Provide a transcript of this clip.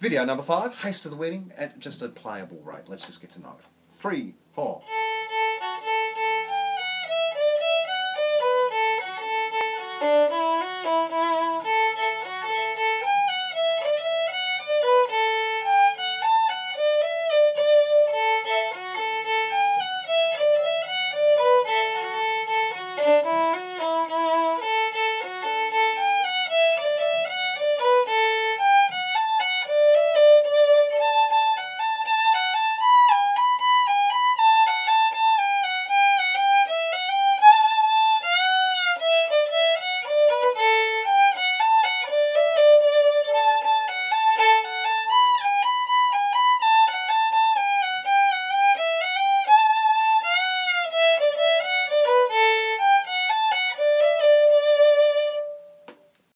Video number five, Haste to the Wedding, at just a playable rate. Let's just get to know it. Three, four.